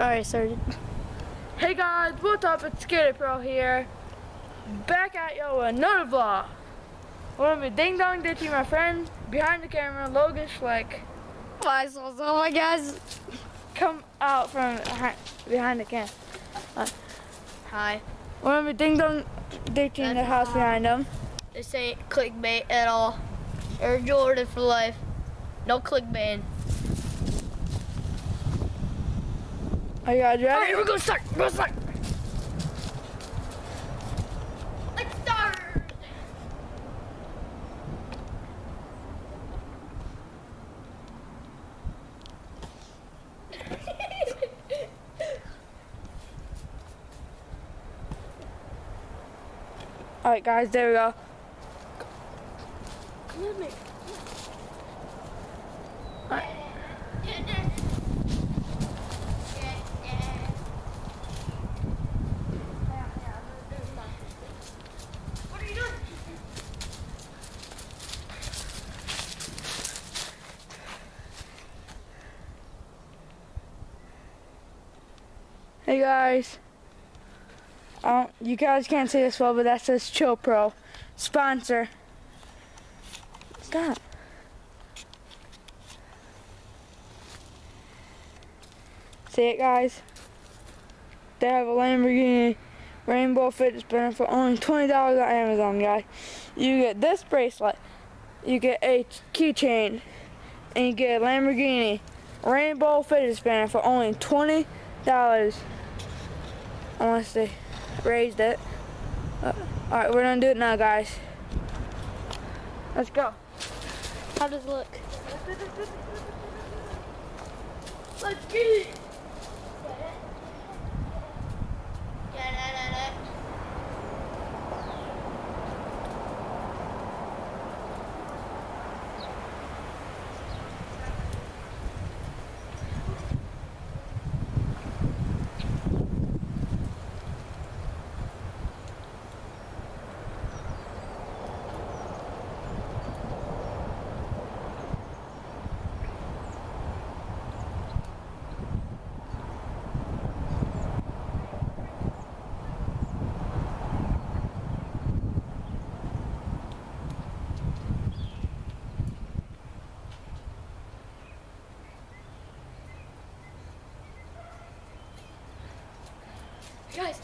Alright, started. Hey guys, what's up? It's Skater Pro here. Back at you with another vlog. We're gonna ding dong ditching my friend behind the camera, Logan Schleck. Bye, so, so my guys. Come out from behind, the camera. Uh, hi. We're gonna ding dong ditching the house behind them. This ain't clickbait at all. Air Jordan for life. No clickbait. Are you guys ready? Alright, we're gonna start. We're gonna start. Let's start. Alright guys, there we go. Come with me. What are you doing? Hey guys. Um, you guys can't see this well, but that says Chill Pro. Sponsor. Stop. See it guys? They have a Lamborghini Rainbow Fitness Band for only $20 on Amazon, guys. You get this bracelet, you get a keychain, and you get a Lamborghini Rainbow Fitness Band for only $20 unless they raised it. Uh, Alright, we're gonna do it now, guys. Let's go. How does it look? Let's get it. Guys,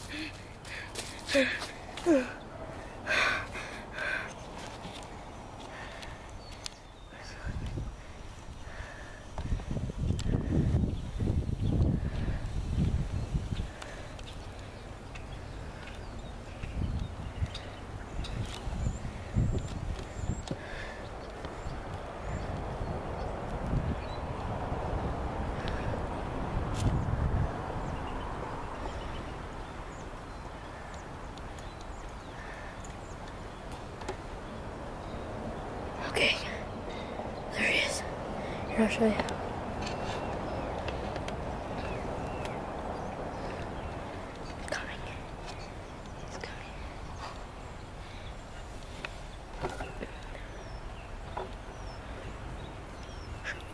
okay. There he is. Here, I'll show you. Coming. He's coming.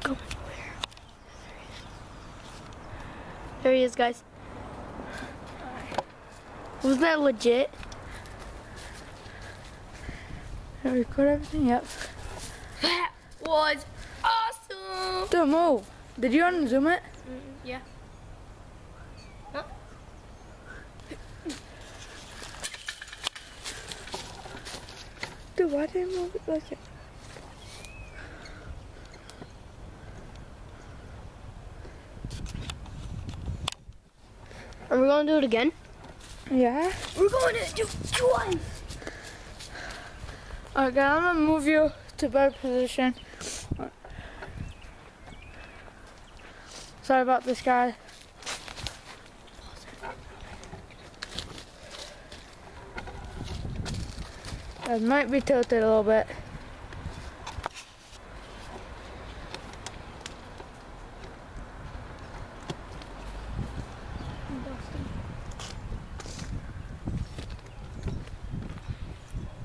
Going where? There he is, guys. Was that legit? Did I record everything? Yep. That was! Don't move. Did you unzoom it? Yeah. Dude, why didn't move it like it? Are we gonna do it again? Yeah? We're going to do twice! Okay, I'm gonna move you to better position. Sorry about this, guy. It might be tilted a little bit.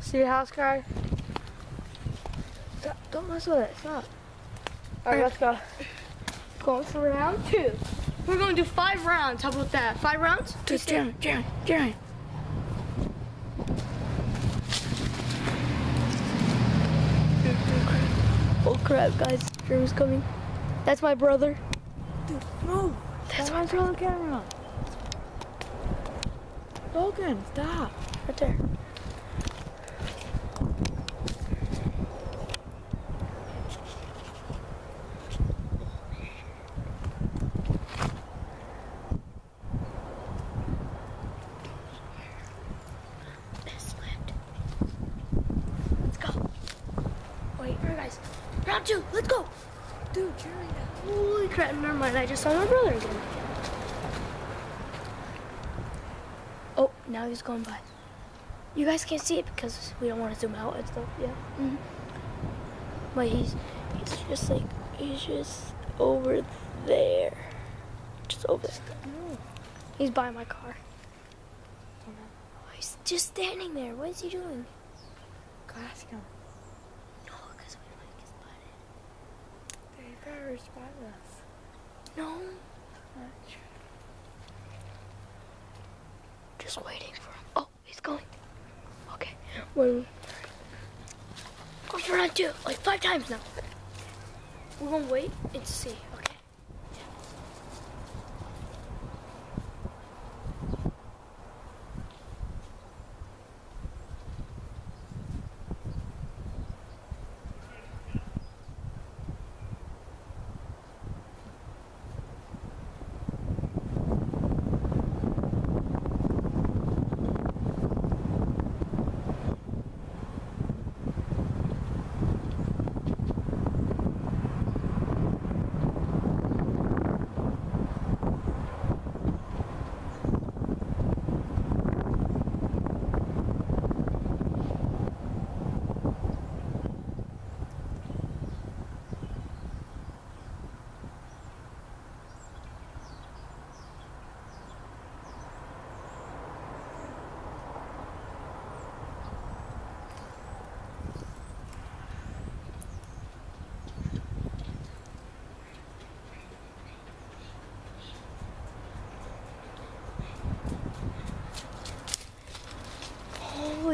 See the house guy? Don't mess with it. Stop. Alright, let's go. Going for round two. We're going to do five rounds. How about that? Five rounds? Just Jeremy, Jeremy, Jeremy. Oh crap, guys. Jeremy's coming. That's my brother. Dude, move. That's That's why I'm the camera. Logan, stop. right there. This left. Let's go. Wait, alright guys. Round two, let's go. Dude, Jeremy. Holy crap, never mind. I just saw my brother again. Oh, now he's going by. You guys can't see it because we don't want to zoom out and stuff. Yeah. hmm But he's he's just like he's just over there, just over there. He's by my car. Oh, he's just standing there. What is he doing? Glass him. No, because we don't want to get spotted. Better spot us. No, Not sure. just waiting for him. Oh, he's going. Okay. When go for round two, like five times now. We're gonna wait and see. Okay.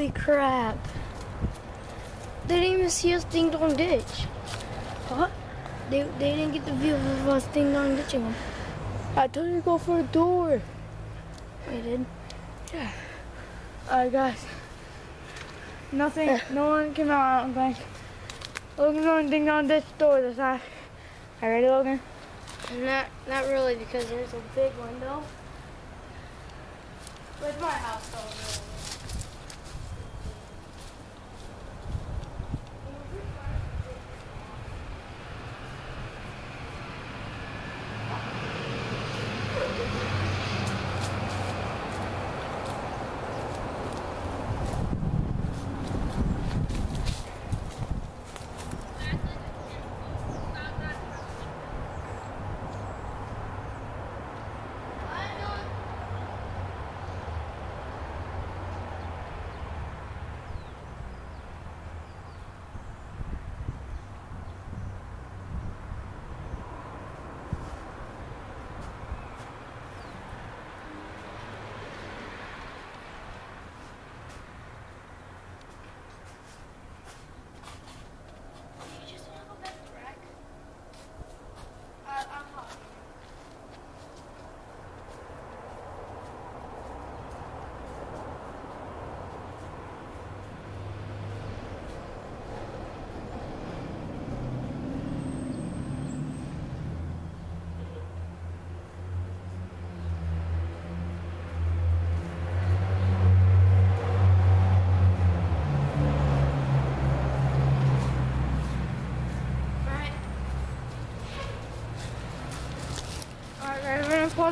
Holy crap! They didn't even see us ding dong ditch. What? They they didn't get the view of us ding dong ditching them. I told you to go for the door. They did. Yeah. Alright, guys. Nothing. No one came out, I don't think. Logan's going ding dong ditch door this time. Are you ready, Logan? Not not really because there's a big window. It's my house though. Really.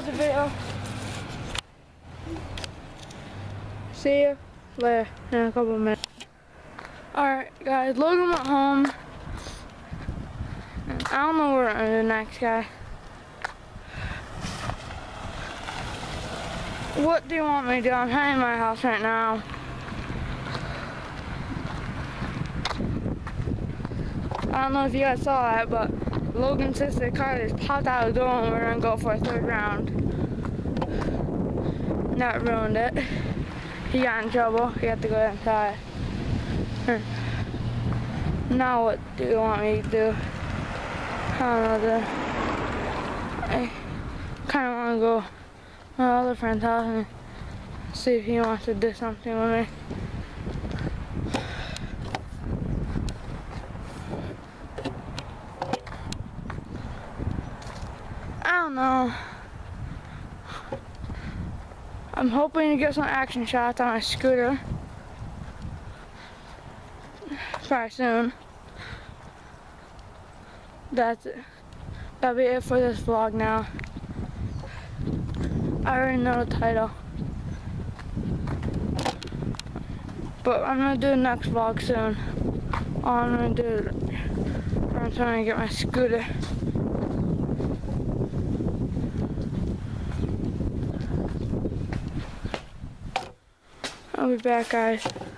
The. See you later in a couple minutes. Alright, guys, Logan went home. I don't know where gonna next, guy. What do you want me to do? I'm heading to my house right now. I don't know if you guys saw that, but Logan says the car just popped out of the door and we're gonna go for a third round. That ruined it. He got in trouble. He had to go inside. Hmm. Now what do you want me to do? I don't know. The, I kind of want to go to my other friend's house and see if he wants to do something with me. I don't know. I'm hoping to get some action shots on my scooter. Probably soon. That's it. That'll be it for this vlog now. I already know the title. But I'm gonna do the next vlog soon. All I'm gonna do I'm trying to get my scooter. I'll be back guys.